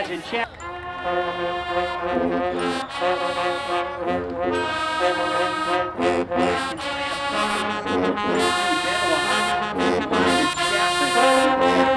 Dodge and Chad. Thank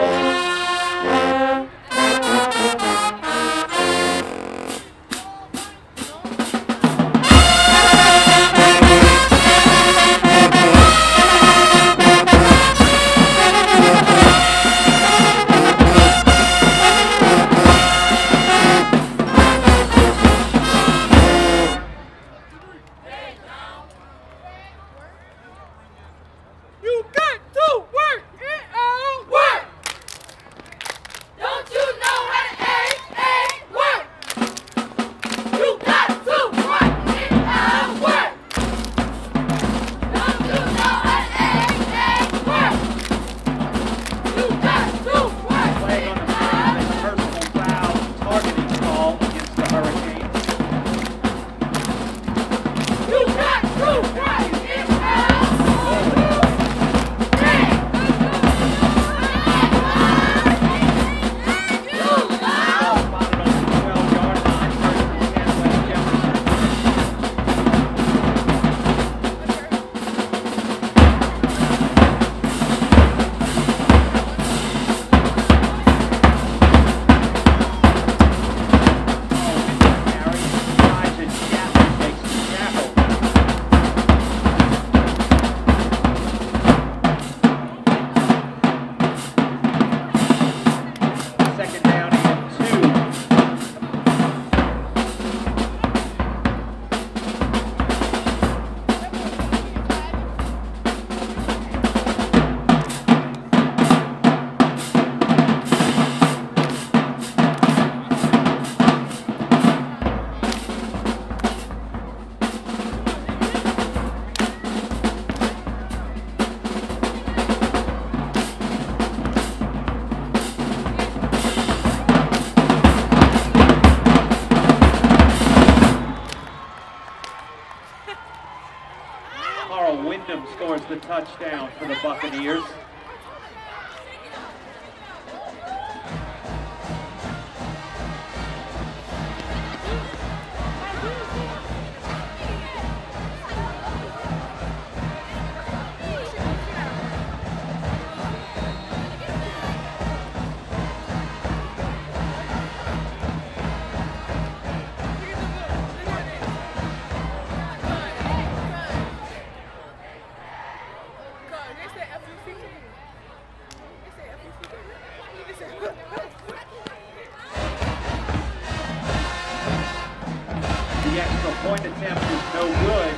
yet the point attempt is no good.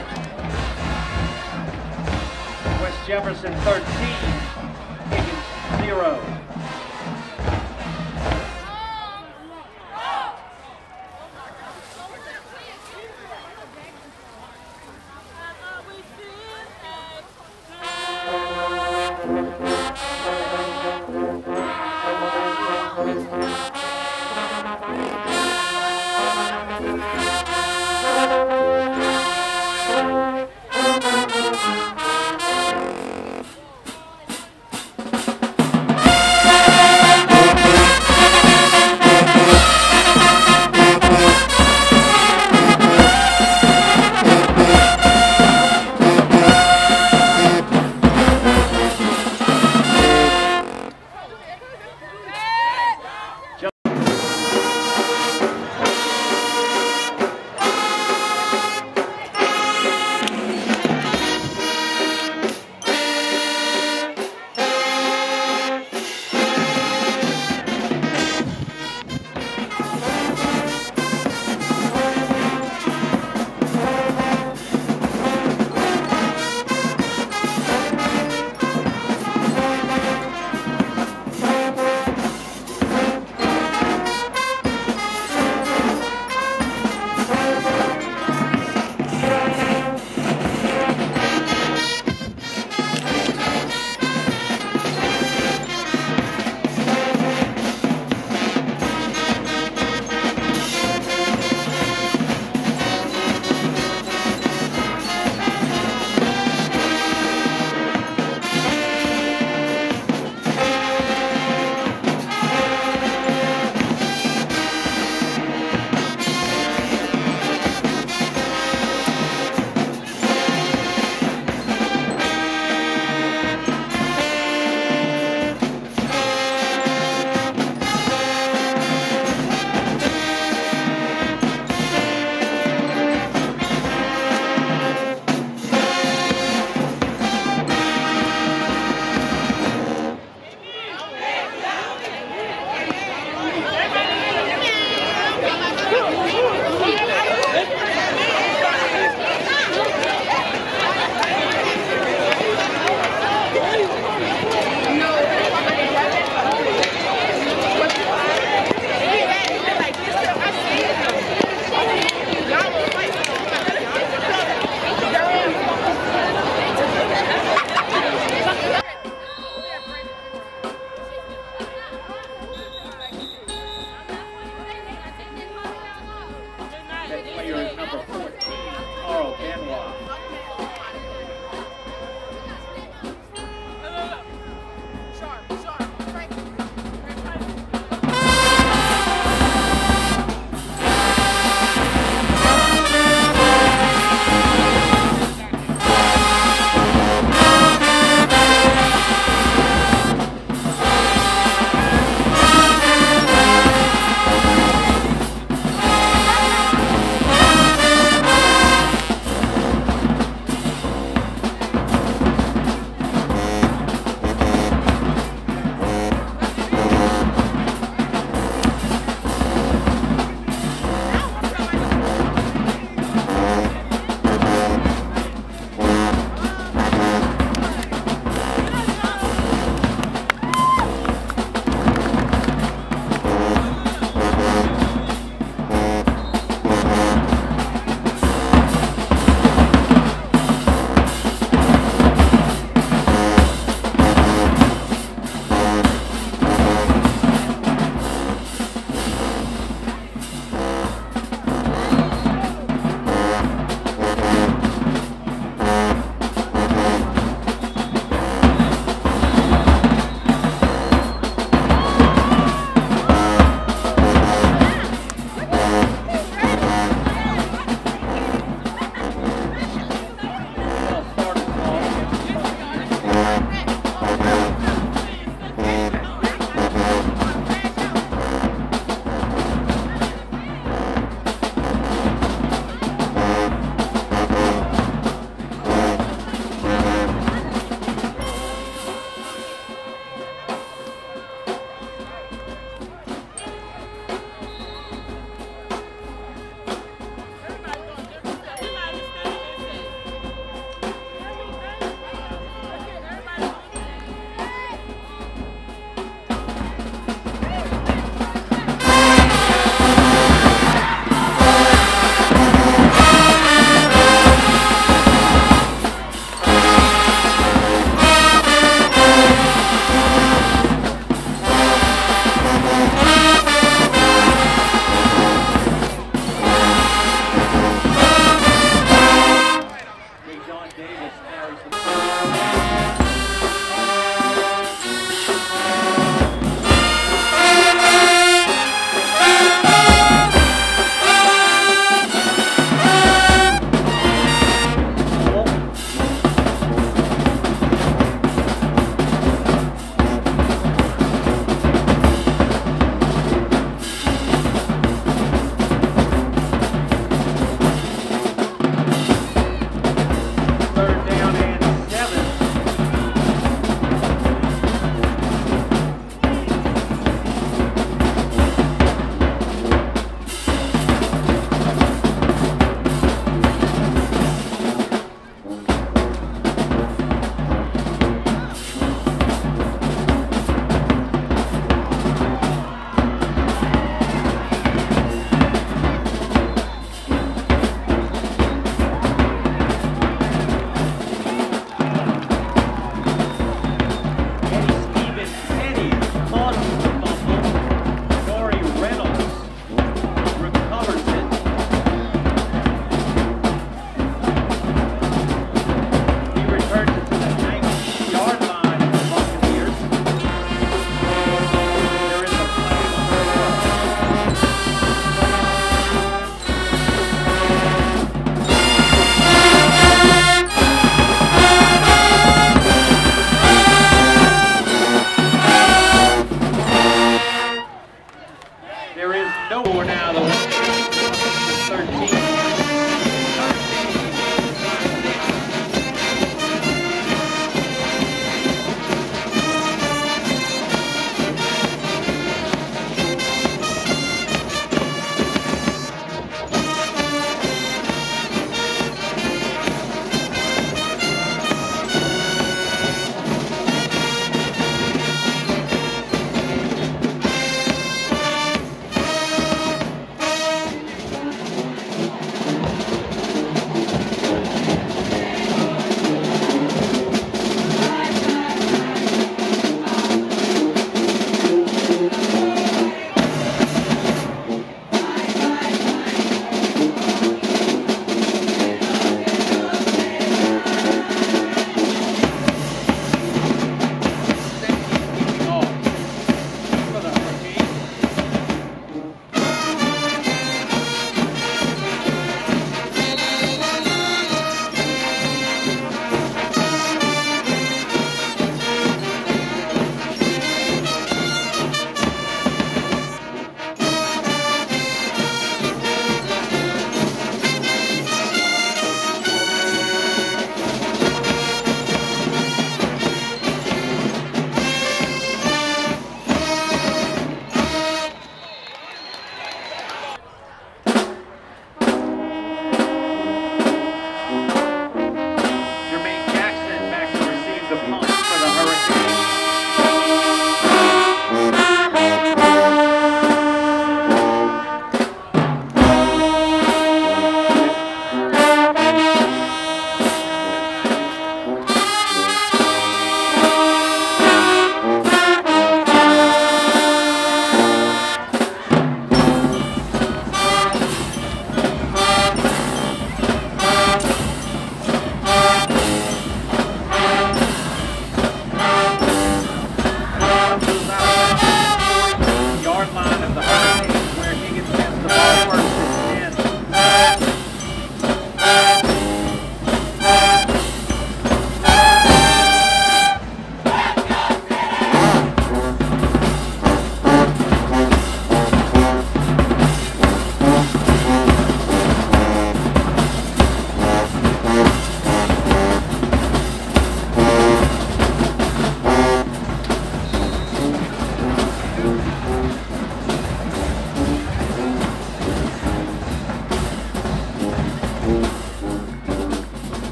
West Jefferson 13, Higgins 0.